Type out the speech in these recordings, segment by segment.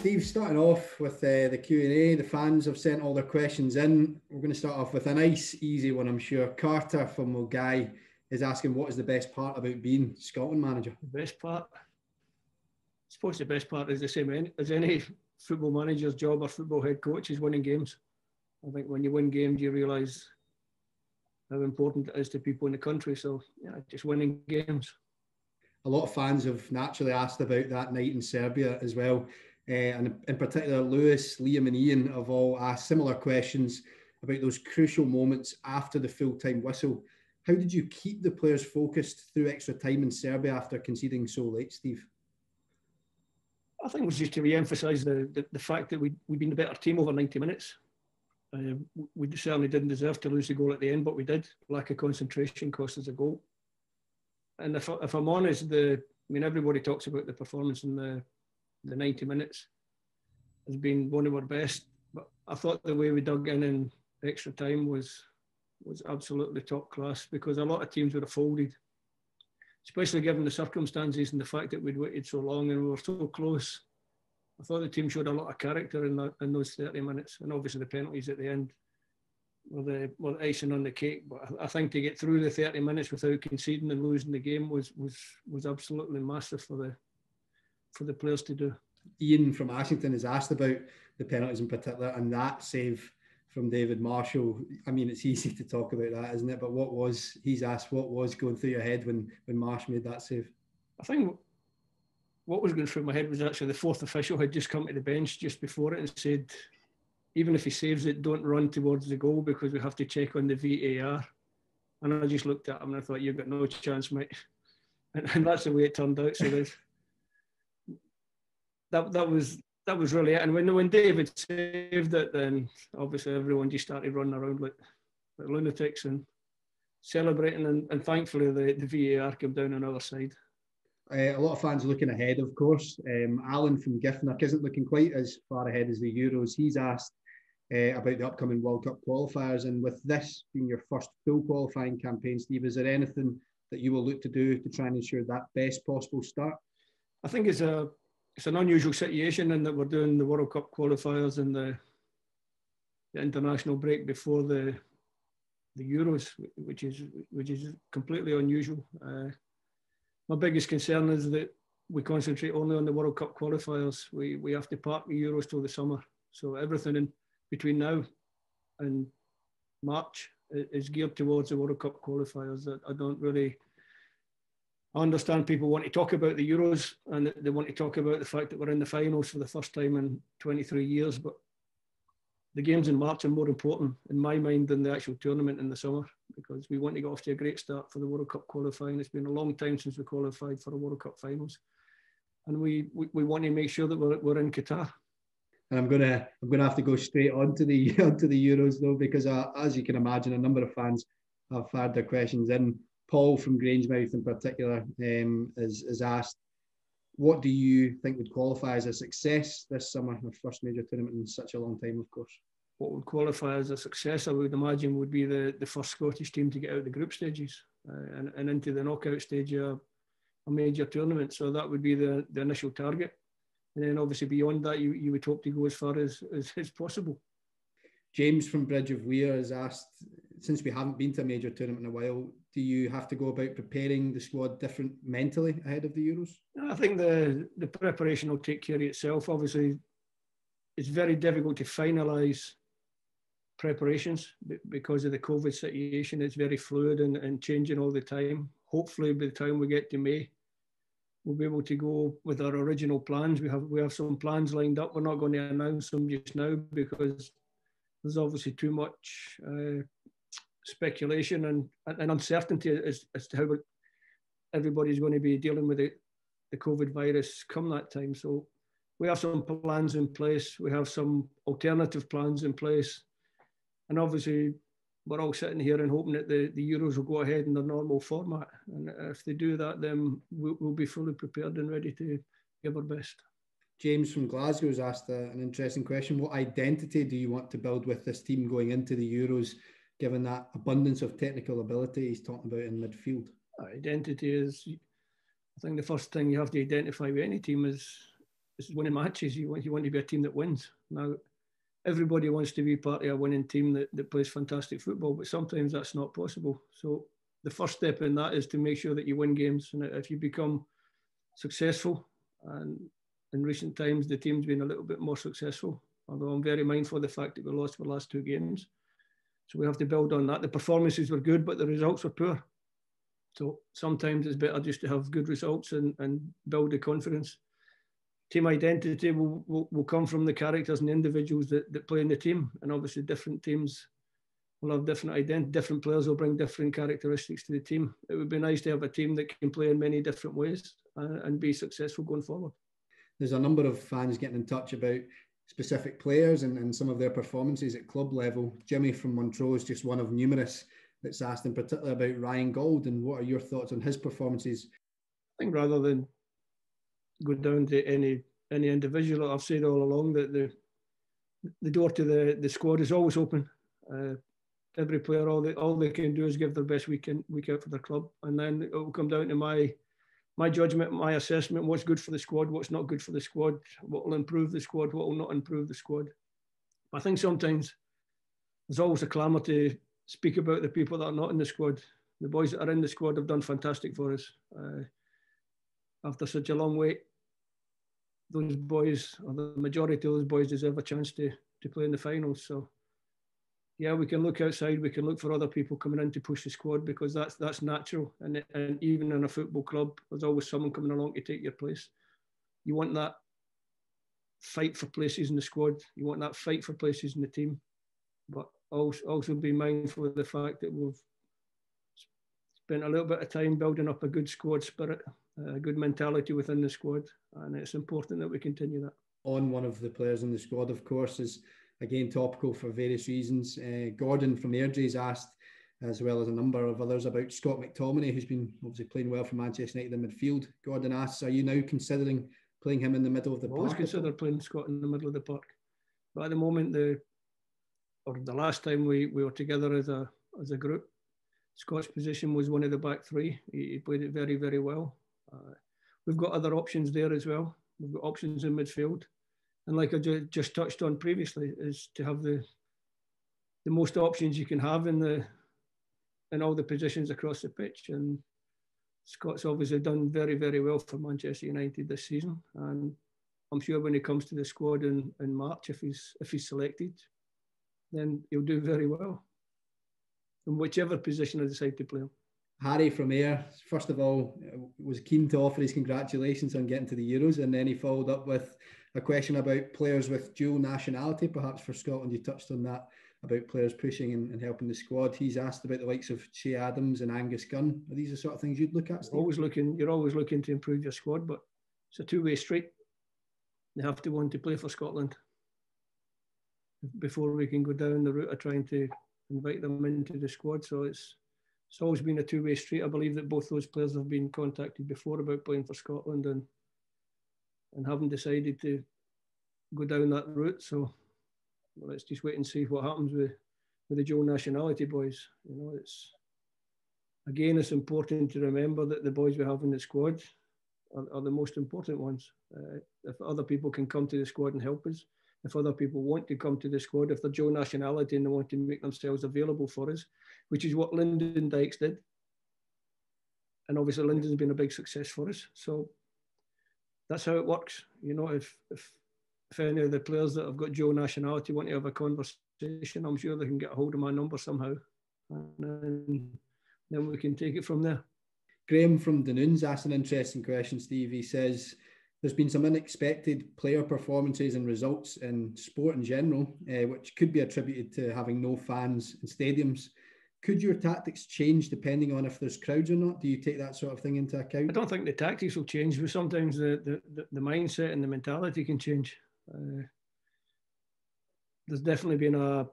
Steve, starting off with uh, the Q&A, the fans have sent all their questions in. We're going to start off with a nice, easy one, I'm sure. Carter from Milngavie is asking, what is the best part about being Scotland manager? The best part? I suppose the best part is the same as any football manager's job or football head coach is winning games. I think when you win games, you realise how important it is to people in the country. So, yeah, just winning games. A lot of fans have naturally asked about that night in Serbia as well. Uh, and in particular, Lewis, Liam, and Ian have all asked similar questions about those crucial moments after the full time whistle. How did you keep the players focused through extra time in Serbia after conceding so late, Steve? I think it was just to re emphasise the, the, the, fact that we, we'd been the better team over 90 minutes. Uh, we certainly didn't deserve to lose the goal at the end, but we did. Lack of concentration cost us a goal. And if, if I'm honest, the I mean, everybody talks about the performance in the the 90 minutes has been one of our best. But I thought the way we dug in in extra time was was absolutely top class because a lot of teams would have folded, especially given the circumstances and the fact that we'd waited so long and we were so close. I thought the team showed a lot of character in that in those 30 minutes, and obviously the penalties at the end were the were the icing on the cake. But I think to get through the 30 minutes without conceding and losing the game was was was absolutely massive for the for the players to do. Ian from Ashington has asked about the penalties in particular and that save from David Marshall. I mean, it's easy to talk about that, isn't it? But what was he's asked? What was going through your head when when Marsh made that save? I think what was going through my head was actually the fourth official had just come to the bench just before it and said, even if he saves it, don't run towards the goal because we have to check on the VAR. And I just looked at him and I thought, you've got no chance, mate. And, and that's the way it turned out. So there's that that was that was really it. And when when David saved it, then obviously everyone just started running around like, like lunatics and celebrating. And, and thankfully the, the VAR came down on our side. Uh, a lot of fans are looking ahead, of course. Um, Alan from Giffnock isn't looking quite as far ahead as the Euros. He's asked uh, about the upcoming World Cup qualifiers, and with this being your first full qualifying campaign, Steve, is there anything that you will look to do to try and ensure that best possible start? I think it's a it's an unusual situation in that we're doing the World Cup qualifiers and the, the international break before the the Euros, which is which is completely unusual. Uh, my biggest concern is that we concentrate only on the World Cup qualifiers. We we have to park the Euros till the summer. So everything in between now and March is geared towards the World Cup qualifiers. I don't really I understand people want to talk about the Euros and they want to talk about the fact that we're in the finals for the first time in 23 years, but the games in March are more important in my mind than the actual tournament in the summer because we want to get off to a great start for the World Cup qualifying. It's been a long time since we qualified for a World Cup finals, and we we, we want to make sure that we're, we're in Qatar. And I'm gonna I'm gonna have to go straight onto the onto the Euros though because uh, as you can imagine, a number of fans have had their questions in Paul from Grangemouth in particular um, is, is asked, what do you think would qualify as a success this summer, the first major tournament in such a long time, of course? What would qualify as a success, I would imagine, would be the, the first Scottish team to get out of the group stages uh, and, and into the knockout stage of a major tournament. So that would be the, the initial target. And then obviously beyond that, you, you would hope to go as far as, as, as possible. James from Bridge of Weir has asked, since we haven't been to a major tournament in a while, do you have to go about preparing the squad different mentally ahead of the Euros? I think the the preparation will take care of itself. Obviously, it's very difficult to finalise preparations because of the COVID situation. It's very fluid and, and changing all the time. Hopefully, by the time we get to May, we'll be able to go with our original plans. We have we have some plans lined up. We're not going to announce them just now because there's obviously too much uh, speculation and, and uncertainty as, as to how everybody's going to be dealing with the, the COVID virus come that time. So we have some plans in place. We have some alternative plans in place. And obviously, we're all sitting here and hoping that the, the Euros will go ahead in their normal format. And if they do that, then we'll, we'll be fully prepared and ready to give our best. James from Glasgow has asked a, an interesting question. What identity do you want to build with this team going into the Euros? Given that abundance of technical ability he's talking about in midfield? Identity is, I think, the first thing you have to identify with any team is it's winning matches. You want you want to be a team that wins. Now, everybody wants to be part of a winning team that, that plays fantastic football, but sometimes that's not possible. So the first step in that is to make sure that you win games. And if you become successful, and in recent times the team's been a little bit more successful, although I'm very mindful of the fact that we lost the last two games. So we have to build on that. The performances were good, but the results were poor. So sometimes it's better just to have good results and, and build the confidence. Team identity will, will, will come from the characters and individuals that, that play in the team. And obviously different teams will have different identity. Different players will bring different characteristics to the team. It would be nice to have a team that can play in many different ways and, and be successful going forward. There's a number of fans getting in touch about specific players and, and some of their performances at club level. Jimmy from Montrose is just one of numerous that's asked in particular about Ryan Gauld and what are your thoughts on his performances? I think rather than go down to any any individual, I've said all along that the the door to the, the squad is always open. Uh, every player, all they all they can do is give their best week in, week out for their club, and then it will come down to my my judgment, my assessment, what's good for the squad, what's not good for the squad, what will improve the squad, what will not improve the squad. I think sometimes there's always a clamour to speak about the people that are not in the squad. The boys that are in the squad have done fantastic for us. Uh, after such a long wait, those boys, or the majority of those boys, deserve a chance to to play in the finals. So, yeah, we can look outside. We can look for other people coming in to push the squad because that's that's natural. And and even in a football club, there's always someone coming along to take your place. You want that fight for places in the squad. You want that fight for places in the team. But also, also be mindful of the fact that we've spent a little bit of time building up a good squad spirit, a good mentality within the squad, and it's important that we continue that. On one of the players in the squad, of course, is again topical for various reasons. Uh, Gordon from Airdrie's asked, as well as a number of others, about Scott McTominay, who's been obviously playing well for Manchester United in midfield. Gordon asks, are you now considering playing him in the middle of the park? Always consider playing Scott in the middle of the park. But at the moment, the or the last time we, we were together as a as a group, Scott's position was one of the back three. He, he played it very very well. Uh, we've got other options there as well. We've got options in midfield, and like I ju- just touched on previously, is to have the the most options you can have in the in all the positions across the pitch. And Scott's obviously done very very well for Manchester United this season, and I'm sure when he comes to the squad in, in March, if he's if he's selected, then he'll do very well in whichever position I decide to play him. Harry from Ayr, first of all, was keen to offer his congratulations on getting to the Euros, and then he followed up with a question about players with dual nationality, perhaps for Scotland. You touched on that about players pushing and, and helping the squad. He's asked about the likes of Che Adams and Angus Gunn. Are these the sort of things you'd look at? Steve? Always looking. You're always looking to improve your squad, but it's a two-way street. You have to want to play for Scotland before we can go down the route of trying to invite them into the squad. So it's it's always been a two-way street. I believe that both those players have been contacted before about playing for Scotland and and haven't decided to go down that route. So let's just wait and see what happens with with the dual nationality boys. You know, it's again it's important to remember that the boys we have in the squad are, are the most important ones. Uh, if other people can come to the squad and help us, if other people want to come to the squad, if they're dual nationality and they want to make themselves available for us, which is what Lyndon Dykes did. And obviously Lyndon's been a big success for us. So that's how it works. You know, if if if any of the players that have got dual nationality want to have a conversation, I'm sure they can get hold of my number somehow. And then, then we can take it from there. Graham from Dunoon's asked an interesting question, Steve. He says, there's been some unexpected player performances and results in sport in general, uh, which could be attributed to having no fans in stadiums. Could your tactics change depending on if there's crowds or not? Do you take that sort of thing into account? I don't think the tactics will change, but sometimes the, the, the mindset and the mentality can change. Uh, there's definitely been a,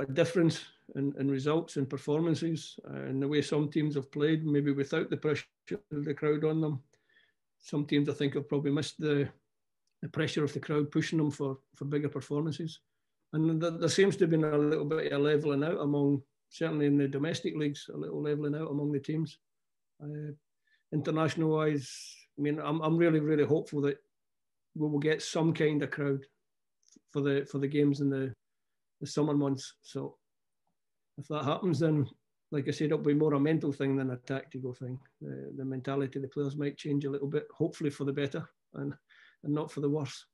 a difference in, in results and performances uh, in the way some teams have played, maybe without the pressure of the crowd on them some teams I think have probably missed the, the pressure of the crowd pushing them for, for bigger performances. And there, there seems to have been a little bit of levelling out among, certainly in the domestic leagues, a little levelling out among the teams. Uh, international wise, I mean, I'm, I'm really, really hopeful that we will get some kind of crowd for the for the games in the, the summer months. So if that happens, then like I said, it'll be more a mental thing than a tactical thing. The, the mentality of the players might change a little bit, hopefully for the better and, and not for the worse.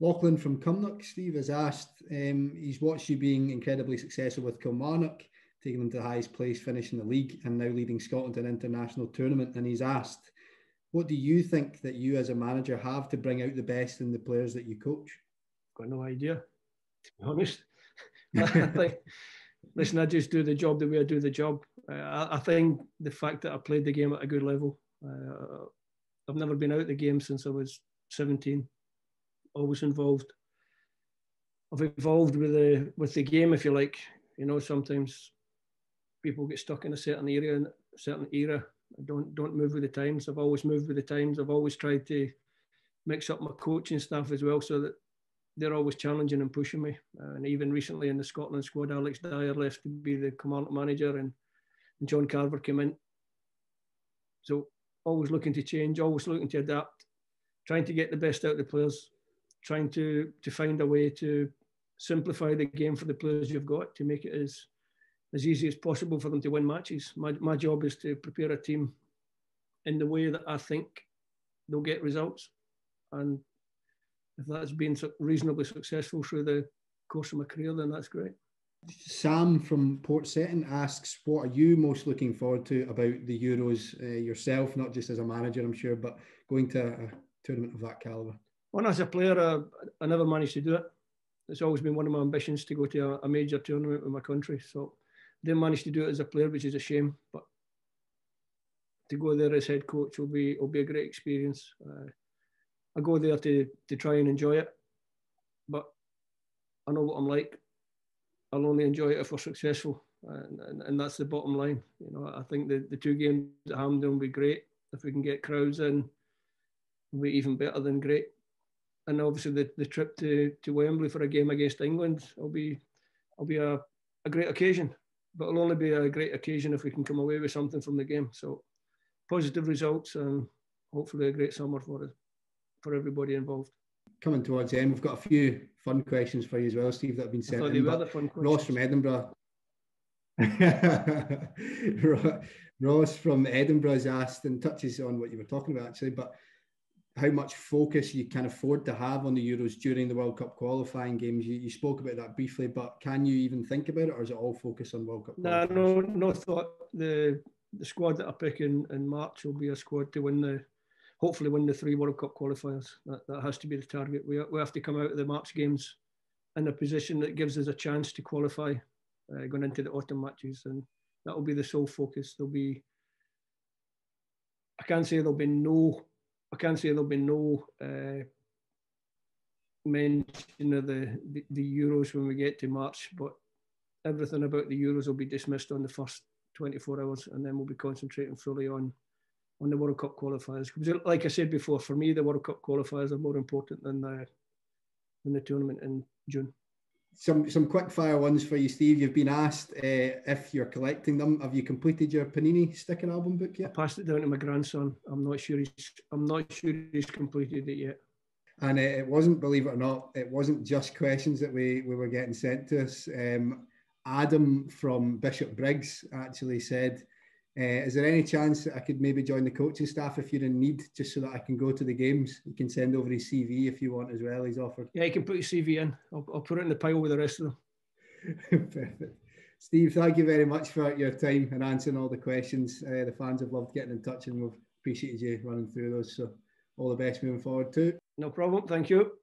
Lachlan from Cumnock, Steve, has asked, um, he's watched you being incredibly successful with Kilmarnock, taking them to the highest place, finishing the league, and now leading Scotland to an international tournament. And he's asked, what do you think that you as a manager have to bring out the best in the players that you coach? I've Got no idea, to be honest. I think listen, I just do the job the way I do the job. Uh, I, think the fact that I played the game at a good level, uh, I've never been out the game since I was 17, always involved. I've evolved with the with the game, if you like. You know, sometimes people get stuck in a certain area, a certain era. I don't don't move with the times. I've always moved with the times. I've always tried to mix up my coaching stuff as well, so that they're always challenging and pushing me. and even recently in the Scotland squad, Alex Dyer left to be the command manager, and, and John Carver came in. So always looking to change, always looking to adapt, trying to get the best out of the players, trying to to find a way to simplify the game for the players you've got to make it as as easy as possible for them to win matches. My my job is to prepare a team in the way that I think they'll get results, and if that's been reasonably successful through the course of my career, then that's great. Sam from Port Portsetton asks, "What are you most looking forward to about the Euros uh, yourself? Not just as a manager, I'm sure, but going to a tournament of that caliber." Well, as a player, I, I never managed to do it. It's always been one of my ambitions to go to a, a major tournament with my country. So, didn't manage to do it as a player, which is a shame. But to go there as head coach will be will be a great experience. Uh, I go there to to try and enjoy it, but I know what I'm like. I'll only enjoy it if we're successful, and, and, and that's the bottom line. You know, I think the, the two games at Hampden will be great if we can get crowds in. Will be even better than great, and obviously the, the trip to, to Wembley for a game against England will be will be a, a great occasion, but it'll only be a great occasion if we can come away with something from the game. So positive results and hopefully a great summer for us for everybody involved. Coming towards the end, we've got a few fun questions for you as well, Steve, that have been sent in. Ross from Edinburgh. Ross from Edinburgh has asked and touches on what you were talking about actually, but how much focus you can afford to have on the Euros during the World Cup qualifying games. You, you spoke about that briefly, but can you even think about it, or is it all focused on World Cup? No, no, no thought. The the squad that I pick in, in March will be a squad to win the hopefully win the three World Cup qualifiers. That, that has to be the target. We, we have to come out of the March games in a position that gives us a chance to qualify uh, going into the autumn matches, and that will be the sole focus. There'll be, I can't say there'll be no, I can't say there'll be no uh, mention of the, the, the Euros when we get to March, but everything about the Euros will be dismissed on the first 24 hours, and then we'll be concentrating fully on on the World Cup qualifiers. Because, like I said before, for me, the World Cup qualifiers are more important than the than the tournament in June. Some some quick fire ones for you, Steve. You've been asked uh, if you're collecting them. Have you completed your Panini sticker album book yet? I passed it down to my grandson. I'm not sure he's I'm not sure he's completed it yet. And it, it wasn't, believe it or not, it wasn't just questions that we, we were getting sent to us. Um, Adam from Bishopbriggs actually said uh, is there any chance that I could maybe join the coaching staff if you're in need, just so that I can go to the games? You can send over his CV if you want as well. He's offered. Yeah, you can put your CV in. I'll, I'll put it in the pile with the rest of them. Perfect. Steve, thank you very much for your time and answering all the questions. Uh, the fans have loved getting in touch and we've appreciated you running through those. So all the best moving forward too. No problem. Thank you.